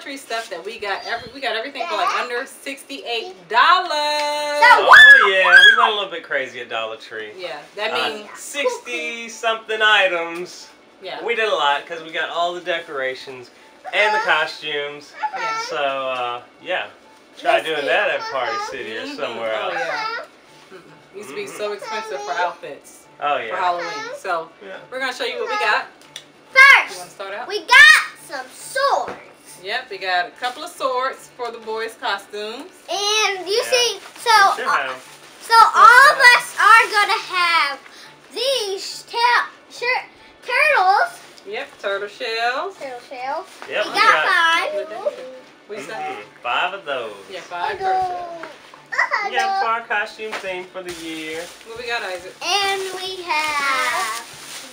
Tree stuff that we got. Every we got everything for like under sixty-eight dollars. Oh yeah, we went a little bit crazy at Dollar Tree. Yeah, that Uh, means Sixty something items. yeah. We did a lot because we got all the decorations and the costumes. Yeah. So uh, yeah, try doing that at Party City or Mhm. somewhere Oh, else. yeah. Mm-mm. Used to be so expensive for outfits Oh yeah. for. Halloween. So Yeah. we're gonna show you what we got. You want to First, start out? we got some swords. Yep, we got a couple of swords for the boys' costumes. And you Yeah. see, so uh, so all of us are gonna have these ta- shir- turtles. Yep, turtle shells. Turtle shells. Yep, we we got got- five. We said Mhm, Five of those. yeah, five turtle shells. Yeah, for our costume theme for the year. What we got, Isaac? And we have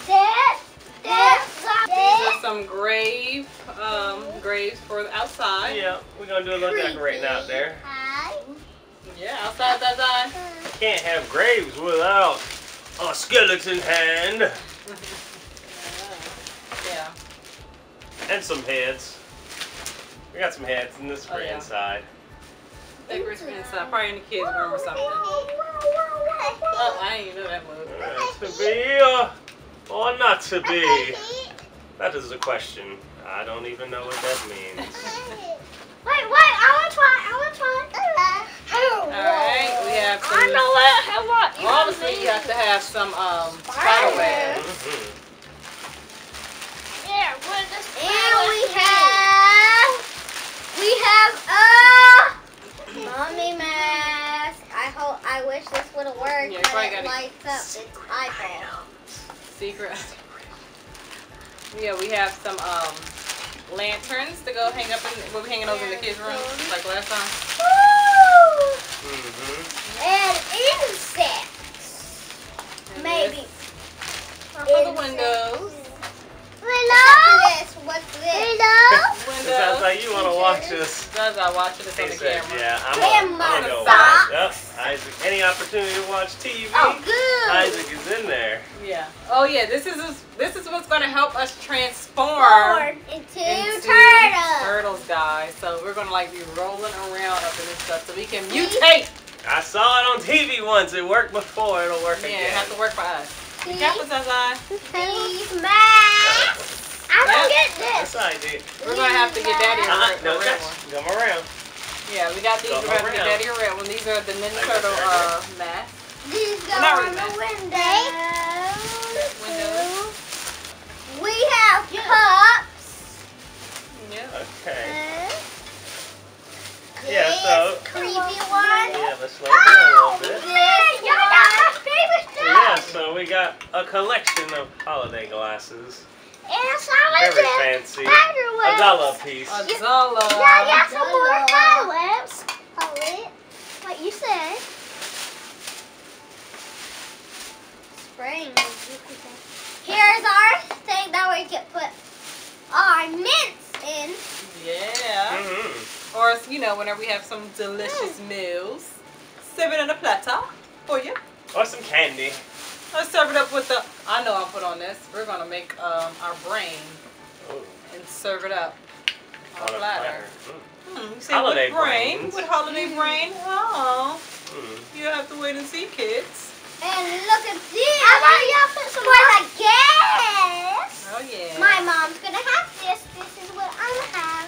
this, this, These are some grave um, graves for the outside. Yeah, we're gonna do a little decorating out there. Yeah, outside that eye. Can't have graves without a skeleton hand Yeah. and some heads. We got some heads in this for Oh, yeah. inside. for inside, probably in the kids' room or something. Oh, I didn't even know that move. Uh, to be or, or not to be? That is a question. I don't even know what that means. Wait, wait, I want to try, I want to try. Alright, we have some. I know what, I want. you Obviously, you have to have some um, spider web. Mhm. Yeah, what is this? And we have, we have a mommy mask. I hope, I wish this would have worked, Yeah, you but probably it gotta- lights up its eyeball. Secret. Yeah, we have some um, lanterns to go hang up in. We'll be hanging those in the kids' room like last time. Woo! Mhm. And you want to watch us. Does I watching this on the said, camera? yeah, I'm Grandma gonna, I'm gonna watch. Yep. Isaac, any opportunity to watch TV, Oh, good. Isaac is in there. Yeah. Oh yeah. This is this is what's going to help us transform Forward into, into turtles. turtles, guys. So we're gonna like be rolling around up in this stuff so we can mutate. I saw it on TV once. It worked before. It'll work Yeah, it again. has to work for us. See? Be careful, Zazai. These masks. I don't Yeah. get this. That's how I did. We're gonna have to get Daddy a red, a no red touch. one. Come around. Yeah, we got these. Go We're gonna get. Daddy a red one. These are the Ninja I Turtle uh, masks. These go Well, on really the masks. windows. Windows. We have cups. Yeah. Okay. Uh, Yeah, so- creepy one. Yeah, let's slow down a Oh, little bit. this y'all got my favorite Yeah, so we got a collection of holiday glasses. And some of Very fancy. A dollar piece. A Yeah, Zolo. Yeah, yeah, some more spider webs. Hold it. What you said? Spring. Here's our thing that we can put our mints in. Yeah. Mm-hmm. Or you know, whenever we have some delicious meals, serve it on a platter for you. Or some candy. Let's serve it up with the. I know I'll put on this. We're gonna make um, our brain Ooh, and serve it up on on a a platter. platter. Mm, Hmm, you say Holiday with brain? brains. With holiday brain? Oh, mm. you have to wait and see, kids. And look at this. How about y'all put some for the gas? Oh yeah. My mom's gonna have this. This is what I'm gonna have.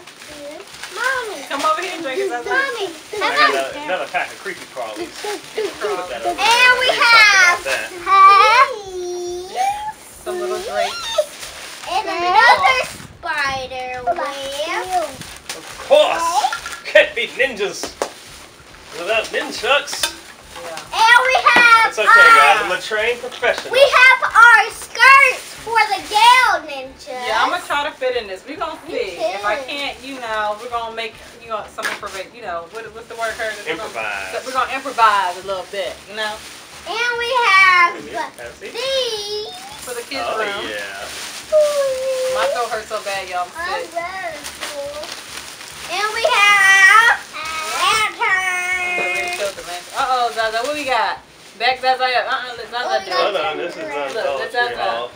Mommy. Come over here and drink it. Mommy. Another, another pack of creepy crawlies. Put that over there. And we What are you talking have about that? little drapes. And another spider web. Of course! Can't be ninjas without ninchucks. Yeah. And we have It's okay, guys. I'm a trained professional. we have our skirts for the Gale ninjas. Yeah, I'm gonna try to fit in this. We're gonna Me see. If I can't, you know, we're gonna make you know some improv. You know, what, what's the word? Curtis? We're Improvise. We're gonna improvise a little bit. You know, And we have Fancy. these. For the kids' Oh, room. yeah. My throat hurts so bad, y'all. I'm sick. And we have Uh lanterns. oh, Zaza, what we got? Back Zaza up. Uh-uh, let Zaza Oh, do we Hold on, this is Look, not Dollar that's Tree haul.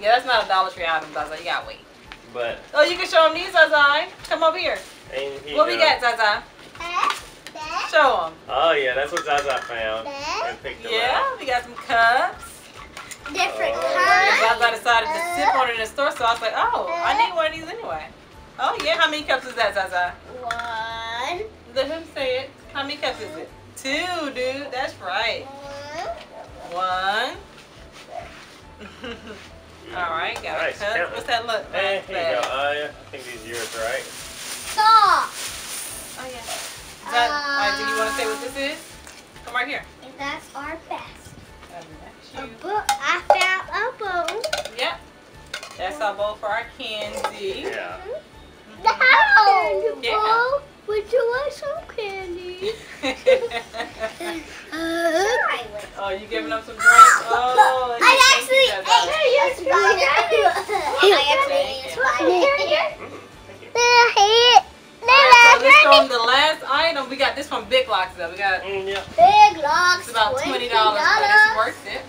Yeah, that's not a Dollar Tree item, Zaza. You gotta wait. But, Oh, you can show them these, Zaza. Come over here. Here What we go. got, Zaza? Show them. Oh yeah, that's what Zaza found and picked them Yeah, out. we got some cups. Different Oh. kinds. Zaza decided to sip on it in the store, so I was like, oh, I need one of these anyway. Oh yeah, how many cups is that, Zaza? One. Let him say it. How many cups is it? Two, dude. That's right. One. All right, got Nice, a cup. count What's that look? Hey, like? here you go. Oh yeah, I think these are yours, right? Stop. Oh yeah. Is that, all right, do you want to say what this is? Come right here. That's our best. A book. I found a book. Yep. That's our bowl for our candy. Yeah. No. Yeah. Would you like some candy? oh, you giving up some drinks? Oh, I actually you, Zaza. ate. I actually ate Sprite. Mm, thank you. Alright, so let's show the last item. We got this from Big Lots though. We got Mm, yeah. Big Lots. it's about twenty dollars, but it's worth it.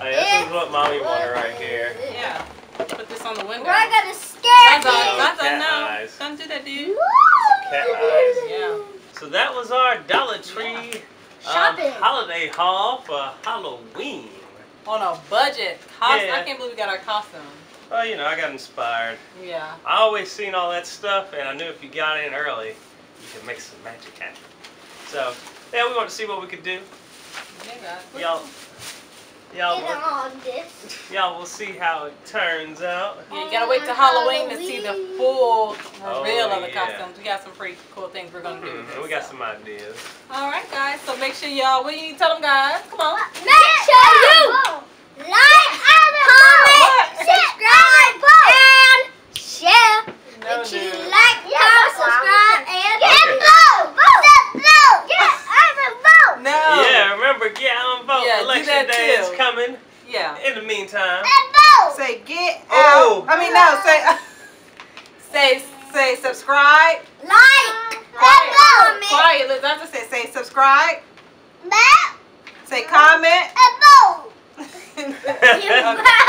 Oh, yeah, this is what mommy wanted right here. Yeah. Put this on the window. We're gonna scare Zaza, you. Zaza, Cat no. eyes. Don't do that, dude. Cat eyes. Yeah. So that was our Dollar Tree um, Shopping. holiday haul for Halloween. On a budget. Cost- Yeah. I can't believe we got our costume. Well, you know, I got inspired. Yeah. I always seen all that stuff, and I knew if you got in early, you could make some magic happen. So, yeah, we want to see what we could do. Yeah, guys. Y'all, y'all, Get on this. y'all will see how it turns out. Yeah, you gotta wait till Halloween to see the full reveal Oh, of the yeah. costumes. We got some pretty cool things we're gonna do. Mhm, with and we got so. some ideas. All right, guys. So make sure y'all. What do you need to tell them, guys? Come on. Make sure you like, comment, subscribe, and share. No, Make sure you dude. like, comment, subscribe, and Okay. and vote. Vote. Vote. Yes, I'm a vote. No. Yeah, remember, get out and vote. Yeah, do Election that day too. is coming. Yeah. In the meantime, And vote. Say get Oh. out. I mean, no. Say. say say subscribe. Like. Quiet. And. Quiet. Let's not just say say subscribe. Vote. Say comment. And vote. Okay.